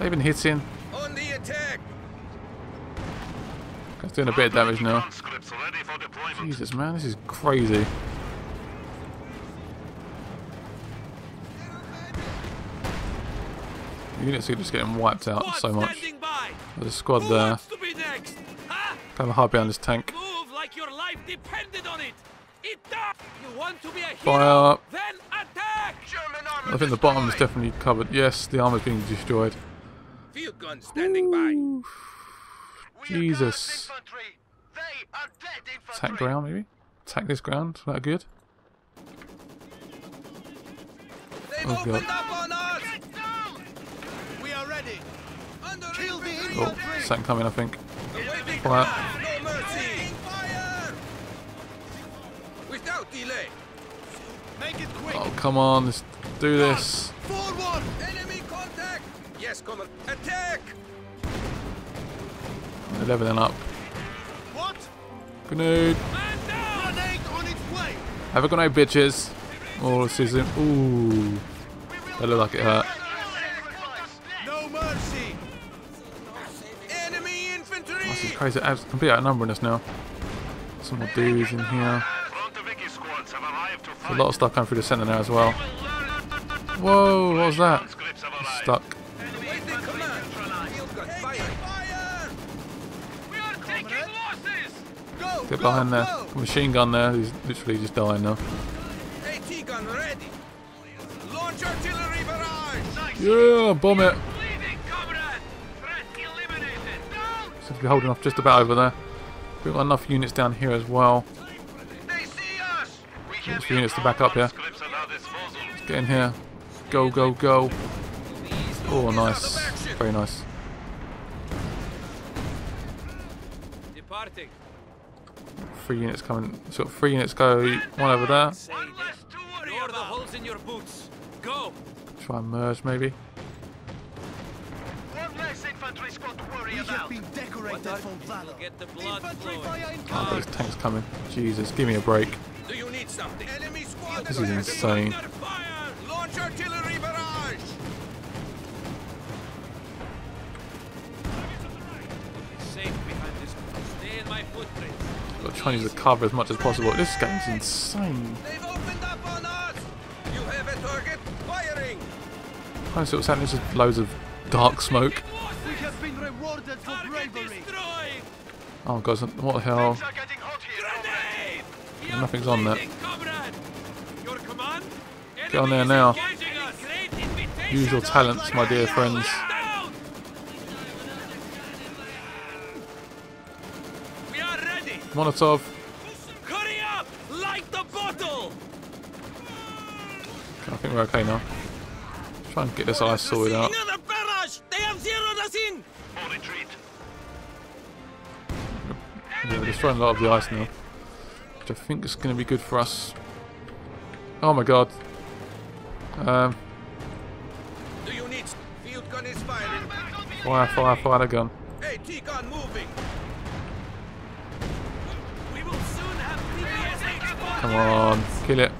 that even hitting? On the attack! It's doing a bit of damage now. Conscripts ready for deployment. Jesus, man, this is crazy. Units are just getting wiped out so much. There's a squad Who there. wants to be? Huh? Kind of hard behind this tank. Move like your life depended on it. It. You want to be a hero? Fire. Then attack. I think the bottom is definitely covered. Yes, the armor's being destroyed. Field gun standing by. Ooh, We are Jesus. They are dead. Attack ground, maybe? Attack this ground? Is that good? They've Oh, opened God. up on us! We are ready! Under Kill the! Oh, second coming, I think. Awaiting Fire. command! No mercy! Fire! Without delay! Make it quick! Oh, come on, let's do this. Forward! Enemy contact! Yes, commander. Attack! They're leveling up. What? Grenade. Grenade on its way! Have a grenade, bitches. Oh, this is him. Ooh. That looked like it hurt. No mercy! Enemy infantry! This is crazy. It's completely outnumbering us now. Some more dudes in here. Frontoviki squads have arrived to A lot of stuff coming through the centre now as well. Whoa, what was that? Conscripts have arrived. Stuck. Awaiting command! Field gun fire! Fire! We are taking losses. Go! Get go, behind there. go. Machine gun there. He's literally just dying now. AT gun ready! Launch artillery barrage! Yeah, bomb it. Bleeding, comrade. Threat Seems to be holding off just about over there. We've got enough units down here as well. They see us! We have of units to back up here. conscripts at our disposal. Get in here. Go, go, go. Oh, nice. out of action. Very nice. Departing. Three units coming. So three units go. One over there. Say less to the holes in your boots. Go. Try and merge maybe. One less infantry squad to worry We about. been decorated for valor. Get the blood Infantry flowing. fire in Oh, these tanks coming. Jesus, give me a break. Do you need something? Enemy squad This is insane. Fire. Launch artillery barrage! Safe behind this. Stay in my footprints. Got to try and use the cover as much as possible. This game's insane. They've opened up on us! You have a target? Firing! I see what's happening. There's just loads of dark smoke. We have been rewarded for bravery. Oh god, what the hell? Things are getting hot here. Grenade. Nothing's on there. bleeding. Your command? Get on there now. is engaging us. Great invitation. Use your talents, my dear friends. Molotov. Hurry up! Light the bottle! I think we're okay now. Try and get this ice sorted out. Another barrage! They have zeroed us in! For retreat. Yeah, we're destroying a lot of the ice now. Which I think is going to be good for us. Oh my god. Um, Do you need... Field gun is firing. fire, fire, fire the gun. AT gun moving. Come on, kill it.